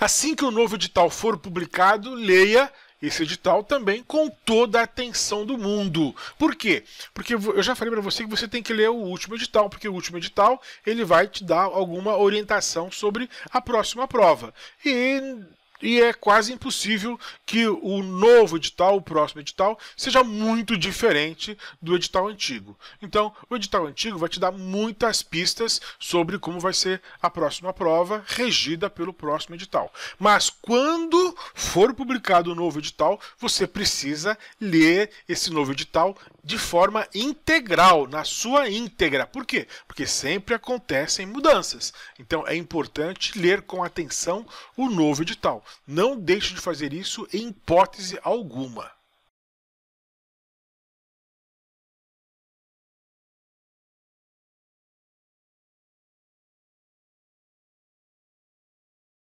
Assim que o novo edital for publicado, leia esse edital também com toda a atenção do mundo. Por quê? Porque eu já falei para você que você tem que ler o último edital, porque o último edital ele vai te dar alguma orientação sobre a próxima prova. E e é quase impossível que o novo edital, o próximo edital, seja muito diferente do edital antigo. Então, o edital antigo vai te dar muitas pistas sobre como vai ser a próxima prova regida pelo próximo edital. Mas quando for publicado o novo edital, você precisa ler esse novo edital de forma integral, na sua íntegra. Por quê? Porque sempre acontecem mudanças. Então é importante ler com atenção o novo edital. Não deixe de fazer isso em hipótese alguma.